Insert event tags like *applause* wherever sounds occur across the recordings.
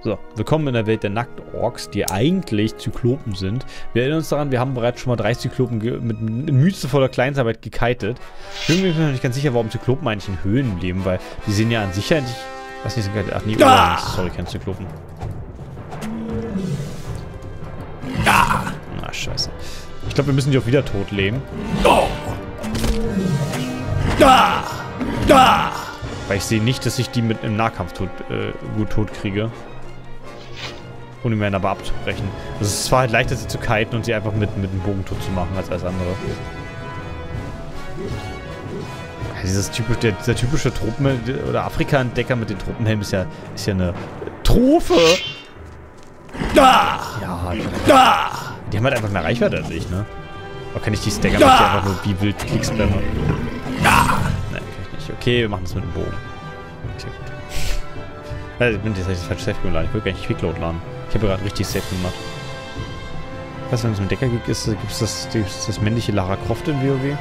So, willkommen in der Welt der Nacktorks, die eigentlich Zyklopen sind. Wir erinnern uns daran, wir haben bereits schon mal drei Zyklopen mit mühevoller Kleinstarbeit gekitet. Ich bin mir noch nicht ganz sicher, warum Zyklopen eigentlich in Höhlen leben, weil die sehen ja an sich ja nicht... Was nicht, sind ach nee, ah! sorry, kein Zyklopen. Ah, ah scheiße. Ich glaube, wir müssen die auch wieder tot leben. Weil ich sehe nicht, dass ich die mit im Nahkampf tot, äh, gut tot kriege ohne aber abzubrechen. Also es war halt leichter, sie zu kiten und sie einfach mit, mit dem Bogen tot zu machen als alles andere. Ja, dieses typisch, der, dieser typische Tropen- oder Afrika-Entdecker mit den Tropenhelmen ist ja, ist ja eine Trophe. Da! Ja, da! Die haben halt einfach mehr Reichweite als ich, ne? Oder kann ich die Stagger, weil ich einfach nur wie wild Klickspamme? Da! Nein, kann ich nicht. Okay, wir machen das mit dem Bogen. Sehr gut. Also, ich bin jetzt das falsche Safe geladen. Ich will gar nicht Quickload laden. Ich habe gerade richtig safe gemacht. Was, wenn es mit Decker gibt, gibt es das, das, das männliche Lara Croft in WoW?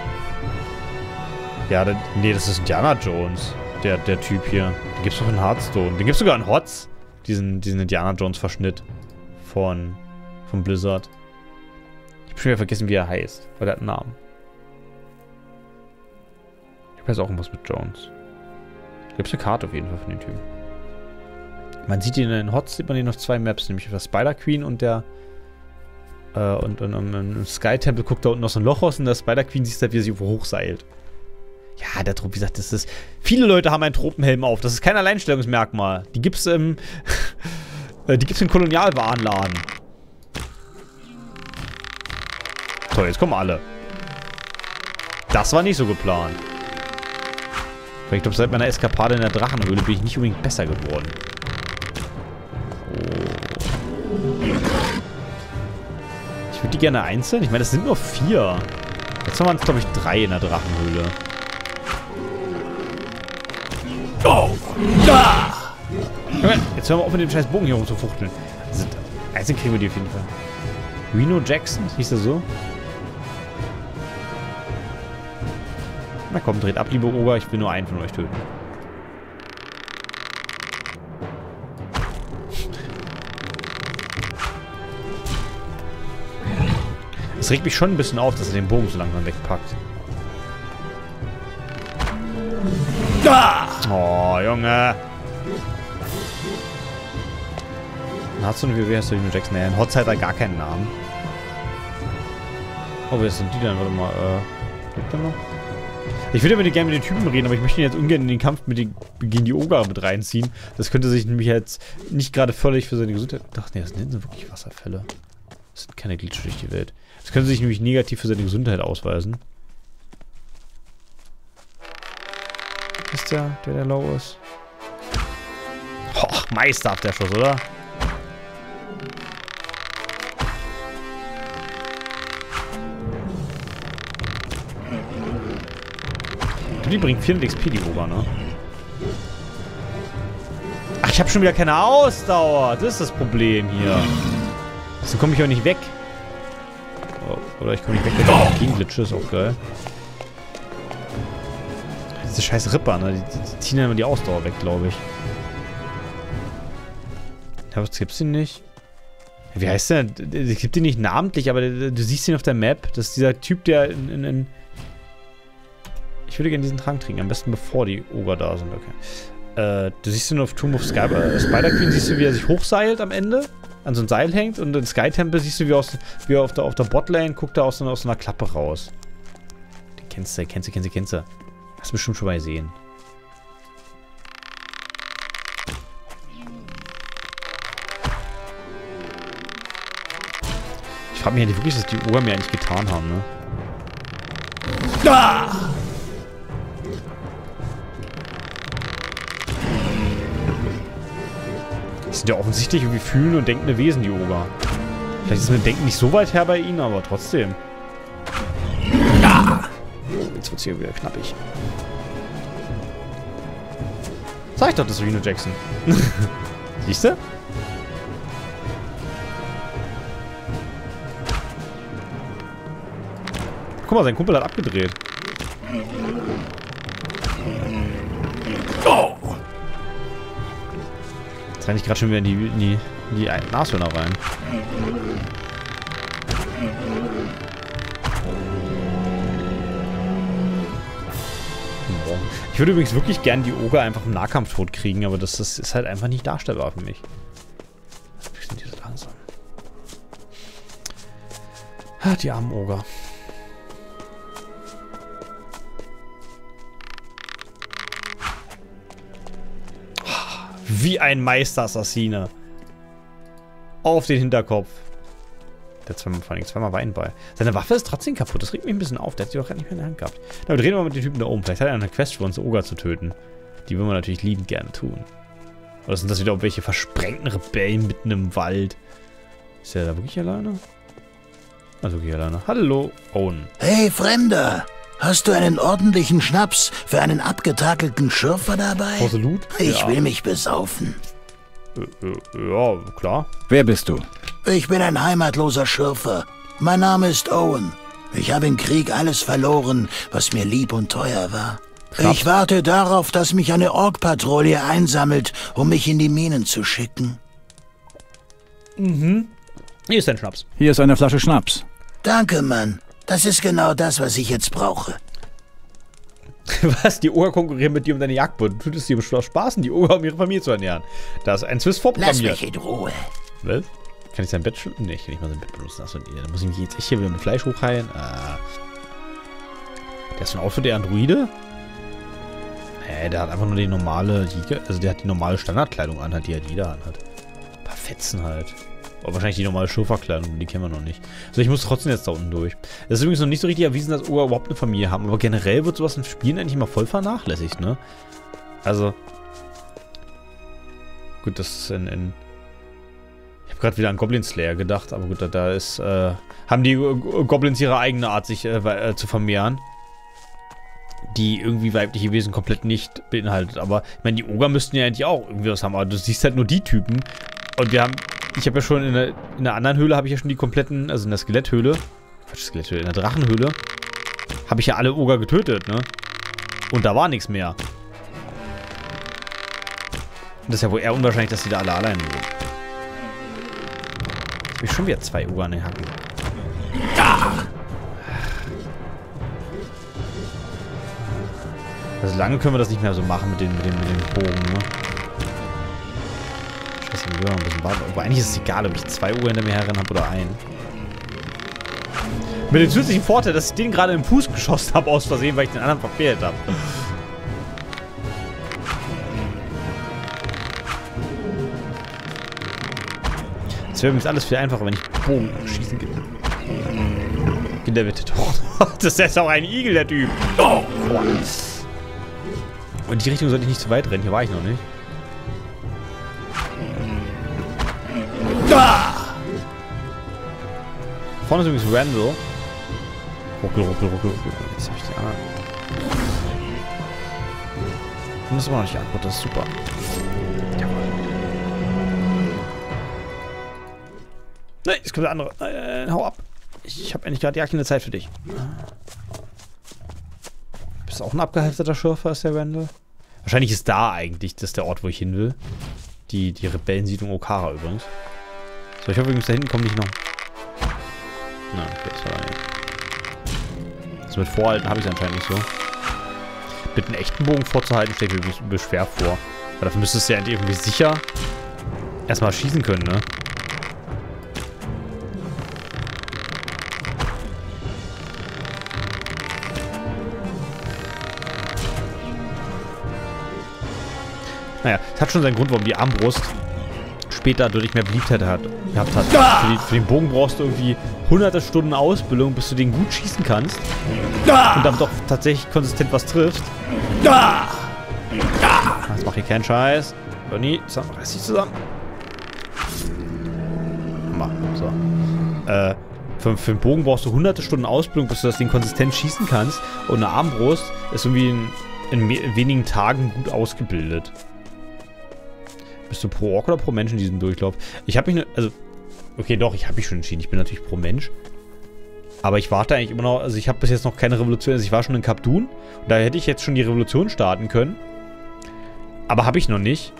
Ja, da, nee, das ist Indiana Jones. Der, der Typ hier. Den gibt es doch in Hearthstone. Den gibt es sogar in HOTS. Diesen, diesen Indiana Jones Verschnitt. Von, von Blizzard. Ich habe schon wieder vergessen, wie er heißt. Weil der hat einen Namen. Ich weiß auch irgendwas mit Jones. Gibt es eine Karte auf jeden Fall von dem Typen. Man sieht ihn in den Hots, sieht man ihn auf zwei Maps, nämlich auf der Spider Queen und der äh, und, und, und im Sky Temple guckt da unten noch so ein Loch aus und der Spider Queen siehst du, wie er sich hochseilt. Ja, der Trupp, wie gesagt, das ist. Viele Leute haben einen Tropenhelm auf. Das ist kein Alleinstellungsmerkmal. Die gibt's im. *laughs* Äh, die gibt's im Kolonialwarenladen. So, jetzt kommen alle. Das war nicht so geplant. Ich glaube, seit meiner Eskapade in der Drachenhöhle bin ich nicht unbedingt besser geworden. Ich würde die gerne einzeln. Ich meine, das sind nur vier. Jetzt waren es, glaube ich, drei in der Drachenhöhle. Oh! Da! Jetzt hören wir auf mit dem scheiß Bogen hier rumzufuchteln. Also, einzeln kriegen wir die auf jeden Fall. Reno Jackson? Hieß der so? Na komm, dreht ab, liebe Oger. Ich will nur einen von euch töten. Es regt mich schon ein bisschen auf, dass er den Bogen so langsam wegpackt. Oh, Junge. Hast du eine, wie heißt du, Hino Jackson? Naja, in Hotz hat er gar keinen Namen. Oh, wer sind die denn? Warte mal, äh, lebt er noch? Ich würde aber gerne mit den Typen reden, aber ich möchte ihn jetzt ungern in den Kampf mit den, gegen die Oger mit reinziehen. Das könnte sich nämlich jetzt nicht gerade völlig für seine Gesundheit... Ach nee, das sind wirklich Wasserfälle. Das sind keine Glitsche durch die Welt. Das könnte sich nämlich negativ für seine Gesundheit ausweisen. Ist der, der der low ist? Hoch, meisterhaft der Schuss, oder? Die bringt 400 XP, die Ober, ne? Ach, ich habe schon wieder keine Ausdauer. Das ist das Problem hier. So komme ich auch nicht weg. Oder ich komme nicht weg, ich gegen glitsche, ist auch geil. Diese scheiß Ripper, ne? Die, die, ziehen ja immer die Ausdauer weg, glaube ich. Ja, was gibt's denn nicht? Wie heißt der? Es gibt den nicht namentlich, aber du siehst ihn auf der Map. Das ist dieser Typ, der in, in, in ich würde gerne diesen Trank trinken. Am besten bevor die Oger da sind. Okay. Äh, du siehst ihn auf Tomb of Sky äh, Spider Queen, siehst du, wie er sich hochseilt am Ende an so ein Seil hängt und in Sky Temple siehst du, wie, aus, wie auf der, auf der Botlane guckt er aus, aus so einer Klappe raus. Den kennst du, kennst du, kennst du, kennst du. Hast du bestimmt schon mal gesehen. Ich frage mich ja wirklich, was die Uhr mir eigentlich getan haben, ne? Ah! Sind ja offensichtlich irgendwie fühlende und denkende Wesen, die Oger. Vielleicht ist mein Denken nicht so weit her bei ihnen, aber trotzdem. Ah! Jetzt wird es hier wieder knappig. Sag ich doch, das ist Reno Jackson. *laughs* Siehst du? Guck mal, sein Kumpel hat abgedreht. Jetzt renne ich gerade schon wieder in die, in die, in die Nashörner rein. Ich würde übrigens wirklich gern die Oger einfach im Nahkampf tot kriegen, aber das, das ist halt einfach nicht darstellbar für mich. Wie sind die so langsam? Ah, die armen Oger. Wie ein Meisterassassine. Auf den Hinterkopf. Der hat zweimal, vor allem zweimal Wein. Seine Waffe ist trotzdem kaputt. Das regt mich ein bisschen auf. Der hat sie auch gar nicht mehr in der Hand gehabt. Na, wir drehen mal mit dem Typen da oben. Vielleicht hat er eine Quest für uns, Oga zu töten. Die würden wir natürlich liebend gerne tun. Oder sind das wieder irgendwelche versprengten Rebellen mitten im Wald? Ist er da wirklich alleine? Also wirklich alleine. Hallo, Owen. Hey, Fremder! Hast du einen ordentlichen Schnaps für einen abgetakelten Schürfer dabei? Absolut. Ich ja. will mich besaufen. Äh, äh, ja, klar. Wer bist du? Ich bin ein heimatloser Schürfer. Mein Name ist Owen. Ich habe im Krieg alles verloren, was mir lieb und teuer war. Schnaps. Ich warte darauf, dass mich eine Ork-Patrouille einsammelt, um mich in die Minen zu schicken. Hier ist dein Schnaps. Hier ist eine Flasche Schnaps. Danke, Mann. Das ist genau das, was ich jetzt brauche. *laughs* Was? Die Oger konkurrieren mit dir um deine Jagdbeute. Tut es dir bestimmt Spaß, die Oger um ihre Familie zu ernähren. Da ist ein Swiss Lass vorprogrammiert. mich in Ruhe. Was? Kann ich sein Bett schütten? Nee, ich kann nicht mal sein Bett benutzen. Achso, nee, dann muss ich mich jetzt echt hier wieder mit Fleisch hochheilen. Ah. Der ist schon auch für der Androide? Nee, der hat einfach nur die normale, also der hat die normale Standardkleidung an, halt, die halt jeder anhat. Ein paar Fetzen halt. Aber wahrscheinlich die normale Schurferkleidung, die kennen wir noch nicht. Also ich muss trotzdem jetzt da unten durch. Es ist übrigens noch nicht so richtig erwiesen, dass Oger überhaupt eine Familie haben. Aber generell wird sowas in Spielen eigentlich immer voll vernachlässigt, ne? Also. Gut, das ist in. in ich habe gerade wieder an Goblin Slayer gedacht, aber gut, da, da ist. Äh, haben die Goblins ihre eigene Art, sich äh, äh, zu vermehren. Die irgendwie weibliche Wesen komplett nicht beinhaltet. Aber ich meine, die Oger müssten ja eigentlich auch irgendwie was haben. Aber du siehst halt nur die Typen. Und wir haben. Ich habe ja schon in der, anderen Höhle habe ich ja schon die kompletten, also in der Skeletthöhle. Quatsch, Skeletthöhle, in der Drachenhöhle. Habe ich ja alle Oger getötet, ne? Und da war nichts mehr. Und das ist ja wohl eher unwahrscheinlich, dass die da alle alleine sind. Jetzt ich schon wieder zwei Oger an den Hacken. Also lange können wir das nicht mehr so machen mit den, mit den, mit den Bogen, ne? Scheiße, wir noch ein bisschen warten. Aber eigentlich ist es egal, ob ich zwei Uhr hinter mir herrennen habe oder einen. Mit dem zusätzlichen Vorteil, dass ich den gerade im Fuß geschossen habe aus Versehen, weil ich den anderen verfehlt habe. Das wäre übrigens alles viel einfacher, wenn ich Bogen schießen gehe. In der Mitte doch. *laughs* Das ist auch ein Igel, der Typ. Oh. Und die Richtung sollte ich nicht zu weit rennen. Hier war ich noch nicht. Ah! Vorne ist übrigens Randall. Ruckel, ruckel, ruckel, ruckel. Jetzt hab ich die anderen. Und das ist immer noch nicht akut. Das ist super. Jawohl. Nein, jetzt kommt der andere. Nein, hau ab. Ich habe eigentlich gerade ja keine Zeit für dich. Bist du auch ein abgehalfterter Schürfer, ist der Randall? Wahrscheinlich ist da eigentlich das der Ort, wo ich hin will. Die, die Rebellensiedlung Okara übrigens. So, ich hoffe übrigens, da hinten kommt nicht noch... Na, okay, das war nicht. Also mit Vorhalten habe ich es anscheinend nicht so. Mit einem echten Bogen vorzuhalten, stelle ich mir übel schwer vor. Weil dafür müsstest du ja irgendwie sicher erstmal schießen können, ne? Naja, es hat schon seinen Grund, warum die Armbrust später deutlich mehr Beliebtheit hat, gehabt hat. Für, die, für den Bogen brauchst du irgendwie hunderte Stunden Ausbildung, bis du den gut schießen kannst. Und damit auch tatsächlich konsistent was triffst. Jetzt mach hier keinen Scheiß. Bernie, zusammen, reiß dich zusammen. Mal, so. Äh, für, für den Bogen brauchst du hunderte Stunden Ausbildung, bis du das Ding konsistent schießen kannst. Und eine Armbrust ist irgendwie in, in, in wenigen Tagen gut ausgebildet. Bist du pro Ork oder pro Mensch in diesem Durchlauf? Ich habe mich, ne, also, okay, doch, ich habe mich schon entschieden. Ich bin natürlich pro Mensch. Aber ich warte eigentlich immer noch, also ich habe bis jetzt noch keine Revolution, also ich war schon in Kapdun. Da hätte ich jetzt schon die Revolution starten können. Aber habe ich noch nicht.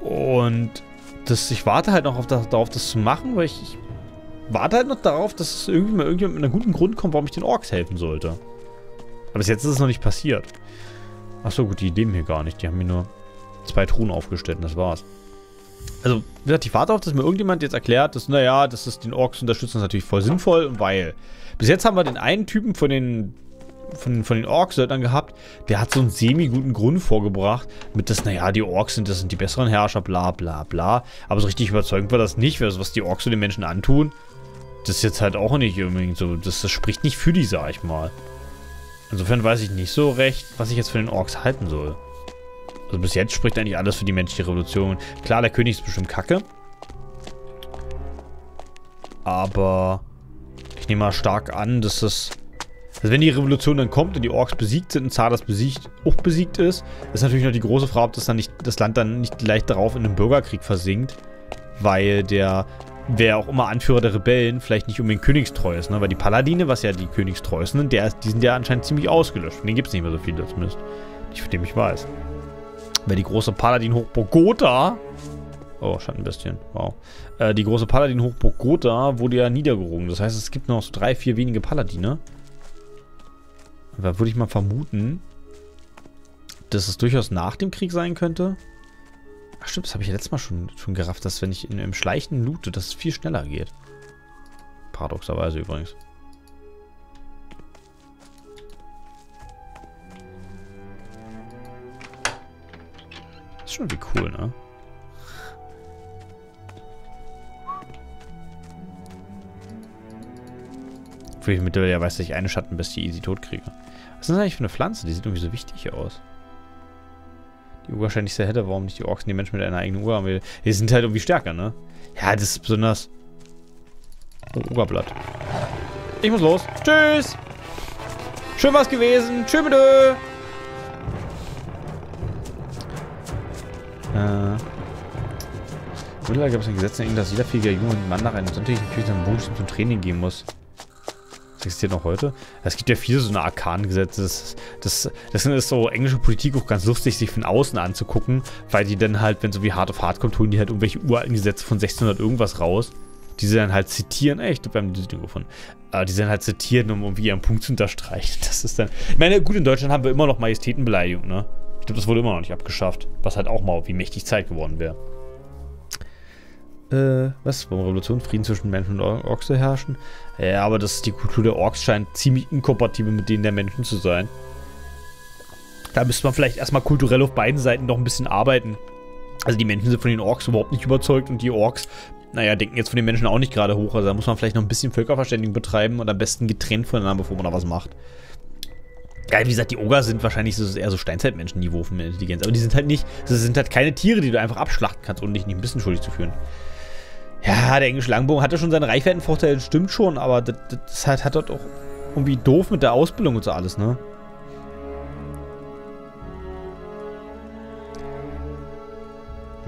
Und das, ich warte halt noch das, darauf, das zu machen, weil ich, ich warte halt noch darauf, dass es irgendwie mal irgendjemand mit einem guten Grund kommt, warum ich den Orks helfen sollte. Aber bis jetzt ist es noch nicht passiert. Achso, gut, die leben hier gar nicht. Die haben mir nur zwei Truhen aufgestellt und das war's. Also, wie gesagt, ich warte darauf, dass mir irgendjemand jetzt erklärt, dass, naja, das ist den Orks unterstützen, ist natürlich voll sinnvoll, weil bis jetzt haben wir den einen Typen von den von, von den Orks-Söldnern gehabt, der hat so einen semi-guten Grund vorgebracht, mit das, naja, die Orks sind, das sind die besseren Herrscher, bla bla bla. Aber so richtig überzeugend war das nicht, was die Orks zu den Menschen antun. Das ist jetzt halt auch nicht unbedingt so, das, das spricht nicht für die, sag ich mal. Insofern weiß ich nicht so recht, was ich jetzt von den Orks halten soll. Also bis jetzt spricht eigentlich alles für die menschliche Revolution. Klar, der König ist bestimmt kacke. Aber ich nehme mal stark an, dass das... Also wenn die Revolution dann kommt und die Orks besiegt sind und Zardas besiegt, auch besiegt ist, ist natürlich noch die große Frage, ob das, dann nicht, das Land dann nicht leicht darauf in einen Bürgerkrieg versinkt. Weil der wer auch immer Anführer der Rebellen vielleicht nicht unbedingt königstreu ist, ne? Weil die Paladine, was ja die königstreuesten sind, der, die sind ja anscheinend ziemlich ausgelöscht. Von denen gibt es nicht mehr so viele zumindest. Nicht von dem ich weiß. Weil die große Paladin-Hochburg Gotha... Oh, Schattenbestien. Wow. Äh, die große Paladin-Hochburg Gotha wurde ja niedergerungen. Das heißt, es gibt noch so drei, vier wenige Paladine. Da würde ich mal vermuten, dass es durchaus nach dem Krieg sein könnte. Ach stimmt, das habe ich ja letztes Mal schon, schon gerafft, dass wenn ich in, im Schleichen loote, dass es viel schneller geht. Paradoxerweise übrigens. Schon wie cool, ne? Obwohl ich mittlerweile ja weiß, dass ich eine Schattenbestie easy tot kriege. Was ist das eigentlich für eine Pflanze? Die sieht irgendwie so wichtig aus. Die urwahrscheinlichste hätte, warum nicht die Orks die Menschen mit einer eigenen Uhr haben. Die sind halt irgendwie stärker, ne? Ja, das ist besonders... Oh, Ogerblatt. Ich muss los. Tschüss. Schön was gewesen. Tschüss bitte. Äh... Mittlerweile gab es ein Gesetz, dass jeder fähige Junge Mann nach einem sonntäglichen Kirchen zum Training gehen muss. Das existiert noch heute. Es gibt ja viele so eine Arkangesetze. Das, das, das ist so englische Politik auch ganz lustig, sich von außen anzugucken, weil die dann halt, wenn so wie Hard of Hard kommt, holen die halt irgendwelche uralten Gesetze von 1600 irgendwas raus, die sie dann halt zitieren. Ey, ich glaube, wir haben diese Dinge gefunden. Aber die sie dann halt zitieren, um irgendwie ihren Punkt zu unterstreichen. *laughs* Das ist dann... Ich meine, gut, in Deutschland haben wir immer noch Majestätenbeleidigung, ne? Ich glaube, das wurde immer noch nicht abgeschafft. Was halt auch mal wie mächtig Zeit geworden wäre. Äh, was? Warum Revolution, Frieden zwischen Menschen und Orks zu herrschen? Ja, aber das, die Kultur der Orks scheint ziemlich inkompatibel mit denen der Menschen zu sein. Da müsste man vielleicht erstmal kulturell auf beiden Seiten noch ein bisschen arbeiten. Also die Menschen sind von den Orks überhaupt nicht überzeugt und die Orks, naja, denken jetzt von den Menschen auch nicht gerade hoch. Also da muss man vielleicht noch ein bisschen Völkerverständigung betreiben und am besten getrennt voneinander, bevor man da was macht. Geil, wie gesagt, die Oger sind wahrscheinlich so, eher so Steinzeitmenschen-Niveau von Intelligenz. Aber die sind halt nicht, das sind halt keine Tiere, die du einfach abschlachten kannst, ohne dich nicht ein bisschen schuldig zu führen. Ja, der englische Langbogen hatte schon seinen Reichweitenvorteil, stimmt schon, aber das, das halt, hat dort auch irgendwie doof mit der Ausbildung und so alles, ne?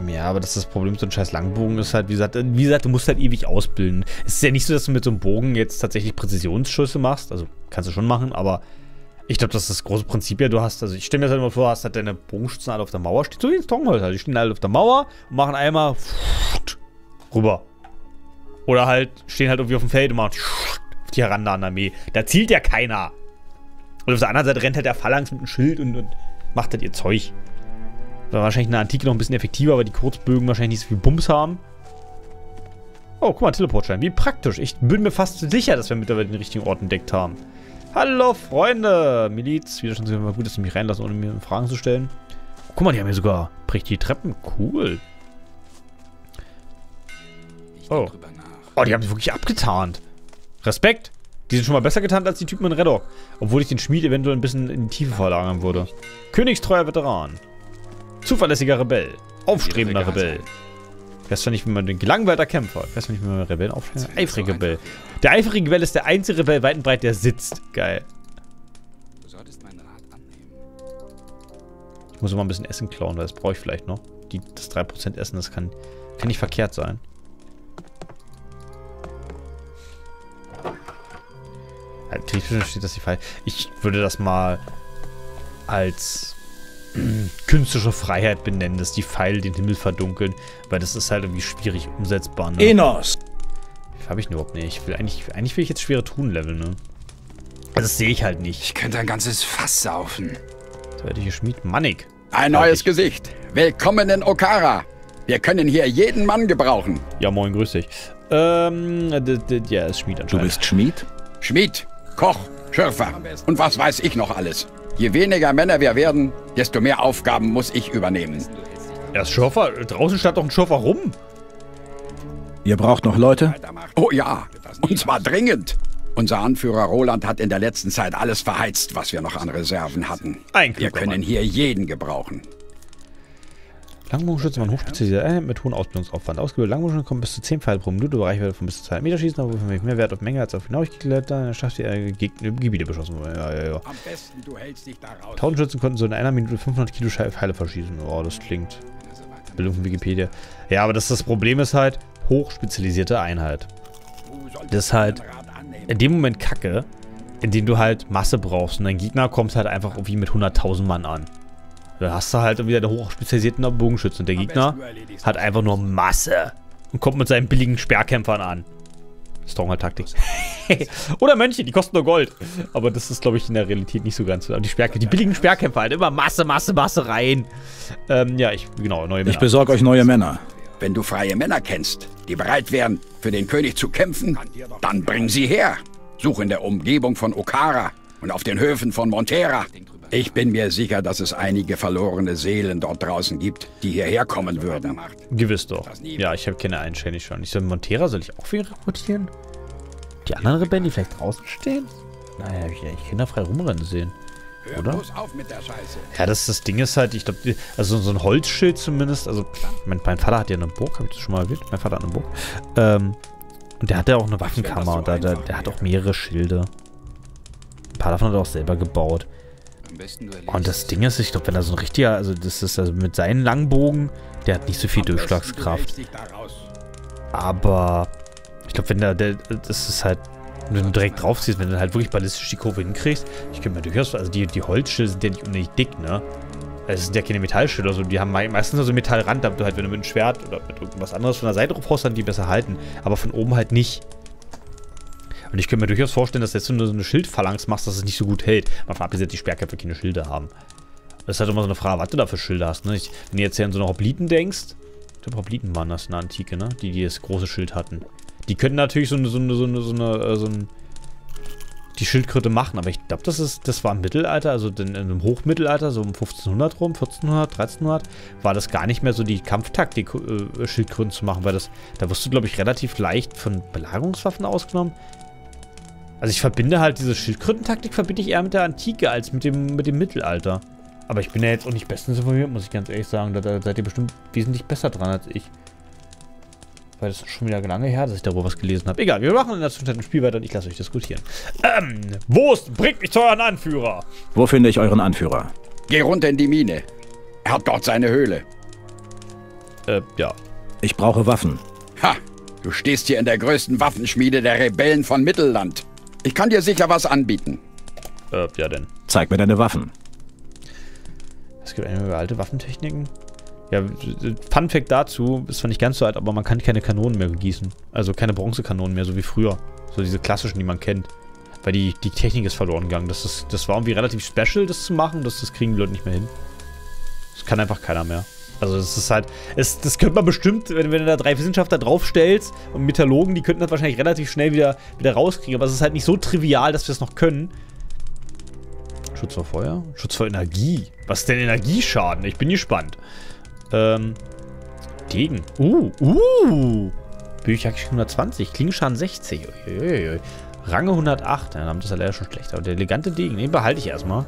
Ja, aber das ist das Problem so ein scheiß Langbogen ist halt, wie gesagt, wie gesagt, du musst halt ewig ausbilden. Es ist ja nicht so, dass du mit so einem Bogen jetzt tatsächlich Präzisionsschüsse machst, also kannst du schon machen, aber ich glaube, das ist das große Prinzip ja, du hast, also ich stelle mir das halt immer vor, hast halt deine Bogenschützen alle auf der Mauer, steht so wie ein Stronghold, also die stehen alle auf der Mauer und machen einmal *tsk* rüber. Oder halt stehen halt irgendwie auf dem Feld und machen *tsk* auf die Herannahen-Armee. Da zielt ja keiner. Und auf der anderen Seite rennt halt der Phalanx mit einem Schild und, und macht halt ihr Zeug. War wahrscheinlich in der Antike noch ein bisschen effektiver, weil die Kurzbögen wahrscheinlich nicht so viel Bums haben. Oh, guck mal, Teleportschein. Wie praktisch. Ich bin mir fast sicher, dass wir mittlerweile den richtigen Ort entdeckt haben. Hallo, Freunde. Miliz. Wieder schon mal gut, dass sie mich reinlassen, ohne mir Fragen zu stellen. Oh, guck mal, die haben hier sogar prächtige Treppen. Cool. Oh. Oh, die haben sich wirklich abgetarnt. Respekt. Die sind schon mal besser getarnt als die Typen in Reddock. Obwohl ich den Schmied eventuell ein bisschen in die Tiefe verlagern würde. Königstreuer Veteran. Zuverlässiger Rebell. Aufstrebender Rebell. Ich weiß zwar nicht, wie man den gelangweilter Kämpfer. Ich weiß zwar nicht, wie man Rebellen aufstrebt. Eifriger Rebell. Der eifrige Rebell ist der einzige Rebell weit und breit, der sitzt. Geil. Du solltest meinen Rat annehmen. Ich muss immer ein bisschen Essen klauen, weil das brauche ich vielleicht noch. Die, das 3% Essen, das kann, kann nicht verkehrt sein. Technisch steht das die Fall. Ich würde das mal als *clears throat* künstlerische Freiheit benennen, dass die Pfeile den Himmel verdunkeln, weil das ist halt irgendwie schwierig umsetzbar. Ne? Enos! Habe ich überhaupt nicht. Ich will eigentlich, eigentlich will ich jetzt schwere Truhen leveln, ne? Also das sehe ich halt nicht. Ich könnte ein ganzes Fass saufen. Zweitliche Schmied, Mannig. Ein neues Gesicht. Willkommen in Okara. Wir können hier jeden Mann gebrauchen. Ja, moin, grüß dich. Ähm, ja, ist Schmied Du anscheinend. bist Schmied? Schmied, Koch, Schürfer und was weiß ich noch alles. Je weniger Männer wir werden, desto mehr Aufgaben muss ich übernehmen. Er ist Schürfer. Draußen stand doch ein Schürfer rum. Ihr braucht noch Leute? Oh ja, und zwar dringend. Unser Anführer Roland hat in der letzten Zeit alles verheizt, was wir noch an Reserven hatten. Ein Wir können hier jeden gebrauchen. Langbogenschütze, man hochspezialisiert äh, mit hohem Ausbildungsaufwand. Ausgebildet Langbogenschütze kommen bis zu 10 Pfeile pro Minute, Reichweite von bis zu 2 Meter schießen, aber wofür mehr Wert auf Menge als auf Genauigkeit, dann schafft ihr Gebiete beschossen. Ja, ja, ja. Am besten du hältst dich da raus. 1000 Schützen konnten so in einer Minute 500 Kilo Pfeile verschießen. Oh, das klingt. Bildung von Wikipedia. Ja, aber das, das Problem ist halt, hochspezialisierte Einheit. Das ist halt in dem Moment kacke, in dem du halt Masse brauchst und dein Gegner kommt halt einfach irgendwie mit 100.000 Mann an. Da hast du halt wieder den hochspezialisierten Bogenschützen und der Gegner hat einfach nur Masse und kommt mit seinen billigen Sperrkämpfern an. Stronghold-Taktik. *laughs* Oder Mönche, die kosten nur Gold. Aber das ist, glaube ich, in der Realität nicht so ganz so. Aber die, Sperrkä die billigen Sperrkämpfer halt immer Masse, Masse, Masse rein. Ähm, ja, ich, genau, neue Ich Männer. besorge euch neue Männer. Wenn du freie Männer kennst, die bereit wären, für den König zu kämpfen, dann bring sie her. Such in der Umgebung von Okara und auf den Höfen von Montera. Ich bin mir sicher, dass es einige verlorene Seelen dort draußen gibt, die hierher kommen würden. Gewiss doch. Ja, ich habe keine Einschätzung schon. Ich soll Montera, soll ich auch wieder rekrutieren? Die anderen Rebellen, die vielleicht draußen stehen? Naja, hab ich eigentlich Kinder frei rumrennen sehen. Oder? bloß auf mit der Scheiße. Ja, das, das Ding ist halt, ich glaube, also so ein Holzschild zumindest, also mein, mein Vater hat ja eine Burg, habe ich das schon mal erwähnt? Mein Vater hat eine Burg. Ähm, und der hat ja auch eine Waffenkammer und da, der, der hat auch mehrere Schilde. Ein paar davon hat er auch selber gebaut. Und das Ding ist, ich glaube, wenn er so ein richtiger, also das ist also mit seinen Langbogen, der hat nicht so viel Durchschlagskraft. Aber ich glaube, wenn der, der, das ist halt, wenn du direkt draufziehst, wenn du halt wirklich ballistisch die Kurve hinkriegst, ich könnte mir durchaus, also die, die Holzschilde sind ja nicht unendlich dick, ne? Also Es sind ja keine Metallschilde oder so, die haben mei- meistens nur so einen Metallrand, damit du halt, wenn du mit einem Schwert oder mit irgendwas anderes von der Seite drauf haust, dann die besser halten. Aber von oben halt nicht. Und ich könnte mir durchaus vorstellen, dass jetzt, wenn du so eine Schildphalanx machst, dass es nicht so gut hält. Man abgesehen, dass die Sperrkämpfer keine Schilde haben. Das ist halt immer so eine Frage, was du da für Schilde hast, ne? Ich, wenn du jetzt hier an so eine Hopliten denkst, ich glaube, Hopliten waren das in der Antike, ne? Die, die das große Schild hatten. Die können natürlich so eine, so eine, so eine, so eine, äh, so ein, die Schildkröte machen, aber ich glaube, das ist, das war im Mittelalter, also in, in einem Hochmittelalter, so um 1500 rum, 1400, 1300, war das gar nicht mehr so die Kampftaktik, äh, Schildkröten zu machen, weil das, da wirst du, glaube ich, relativ leicht von Belagerungswaffen ausgenommen. Also ich verbinde halt diese Schildkrötentaktik, verbinde ich eher mit der Antike als mit dem, mit dem Mittelalter. Aber ich bin ja jetzt auch nicht bestens informiert, muss ich ganz ehrlich sagen. Da, da seid ihr bestimmt wesentlich besser dran als ich. Weil das ist schon wieder lange her, dass ich darüber was gelesen habe. Egal, wir machen in der Zwischenzeit ein Spiel weiter und ich lasse euch diskutieren. Ähm, Wurst, bringt mich zu euren Anführer. Wo finde ich euren Anführer? Geh runter in die Mine. Er hat dort seine Höhle. Äh, ja. Ich brauche Waffen. Ha! Du stehst hier in der größten Waffenschmiede der Rebellen von Mittelland. Ich kann dir sicher was anbieten. Äh, ja denn. Zeig mir deine Waffen. Es gibt einige alte Waffentechniken. Ja, Fun Fact dazu, ist zwar nicht ganz so alt, aber man kann keine Kanonen mehr gießen. Also keine Bronzekanonen mehr, so wie früher. So diese klassischen, die man kennt. Weil die, die Technik ist verloren gegangen. Das, ist, das war irgendwie relativ special, das zu machen. Das, das kriegen die Leute nicht mehr hin. Das kann einfach keiner mehr. Also das ist halt, es, das könnte man bestimmt, wenn, wenn du da drei Wissenschaftler draufstellst und Metallurgen, die könnten das wahrscheinlich relativ schnell wieder, wieder rauskriegen. Aber es ist halt nicht so trivial, dass wir es noch können. Schutz vor Feuer? Schutz vor Energie. Was ist denn Energieschaden? Ich bin gespannt. Ähm, Degen. Uh, uh. Bücherjagd 120. Klingenschaden 60. Uiuiui. Range 108. Ja, damit ist er leider schon schlecht. Aber der elegante Degen, den behalte ich erstmal.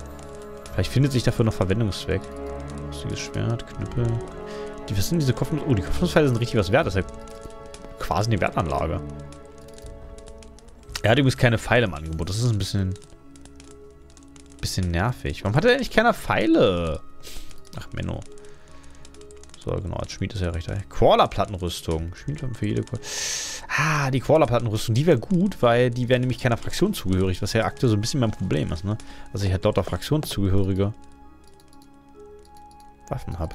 Vielleicht findet sich dafür noch Verwendungszweck. Lustiges Schwert, Knüppel. Die, was sind diese Kopfnuss? Oh, die Kopfnusspfeile sind richtig was wert. Das ist ja quasi eine Wertanlage. Er hat übrigens keine Pfeile im Angebot. Das ist ein bisschen... Bisschen nervig. Warum hat er eigentlich keine Pfeile? Ach, Menno. So, genau, als Schmied ist er recht. Qualler-Plattenrüstung. Schmiedwaffen für jede Qual Ah, die Qualler-Plattenrüstung, die wäre gut, weil die wäre nämlich keiner Fraktion zugehörig, was ja aktuell so ein bisschen mein Problem ist, ne? Also ich halt lauter Fraktionszugehörige. Waffen habe.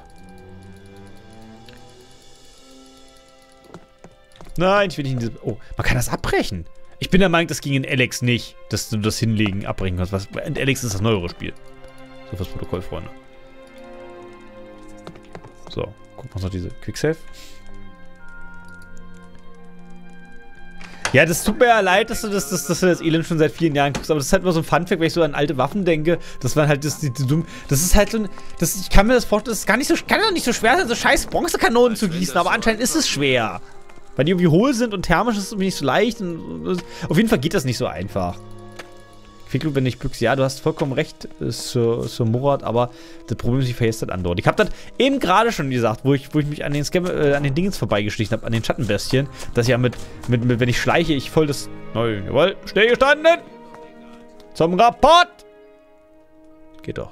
Nein, ich will nicht in diese... Oh, man kann das abbrechen. Ich bin der Meinung, das ging in Alex nicht, dass du das hinlegen, abbrechen kannst. Was, in Alex ist das neuere Spiel. So fürs Protokoll, Freunde. So, gucken wir uns noch diese Quicksave. Ja, das tut mir ja leid, dass du das, dass, dass du das Elend schon seit vielen Jahren guckst, aber das ist halt immer so ein Funfact, wenn ich so an alte Waffen denke, das waren halt das, die, die dumm, das ist halt so ein, das, ich kann mir das vorstellen, das ist gar nicht so, kann doch nicht so schwer sein, so scheiß Bronzekanonen zu gießen, aber anscheinend ist es schwer. Weil die irgendwie hohl sind und thermisch ist es irgendwie nicht so leicht und, auf jeden Fall geht das nicht so einfach. Quickloop, wenn ich Glücks, ja, du hast vollkommen recht, Sir, Sir Murat, aber das Problem ist, ich vergesse das andauernd. Ich habe das eben gerade schon gesagt, wo ich, wo ich mich an den, Scam äh, an den Dingens vorbeigeschlichen habe, an den Schattenbestien, dass ja mit, mit, mit, wenn ich schleiche, ich voll das... Neu, jawohl, stillgestanden! Zum Rapport! Geht doch.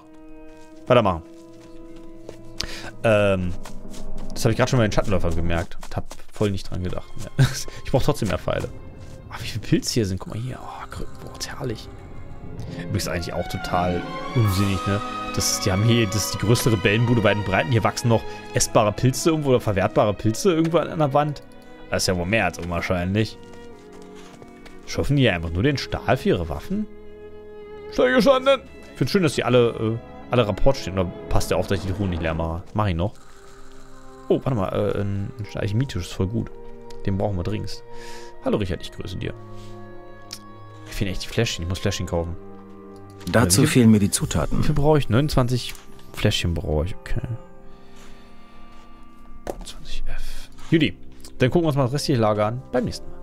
Weitermachen. Ähm, das habe ich gerade schon in den Schattenläufer gemerkt und habe voll nicht dran gedacht. *laughs* Ich brauche trotzdem mehr Pfeile. Ach, wie viele Pilze hier sind. Guck mal hier. Oh, Krötenwurz, herrlich. Übrigens eigentlich auch total unsinnig, ne? Das, die haben hier, das ist die größte Rebellenbude bei den Breiten. Hier wachsen noch essbare Pilze irgendwo oder verwertbare Pilze irgendwo an der Wand. Das ist ja wohl mehr als unwahrscheinlich. Schaffen die ja einfach nur den Stahl für ihre Waffen? Stell gestanden! Ich finde schön, dass die alle, äh, alle Rapports stehen. Oder passt ja auf, dass ich die Truhen nicht leer mache. Mach ich noch. Oh, warte mal, äh, ein, ein Alchemietisch ist voll gut. Den brauchen wir dringend. Hallo Richard, ich grüße dir. Ich finde echt die Fläschchen. Ich muss Fläschchen kaufen. Dazu Wie- fehlen mir die Wie Zutaten. viel brauche ich? 29 Fläschchen brauche ich, okay. 20F. Judy, dann gucken wir uns mal das restliche Lager an beim nächsten Mal.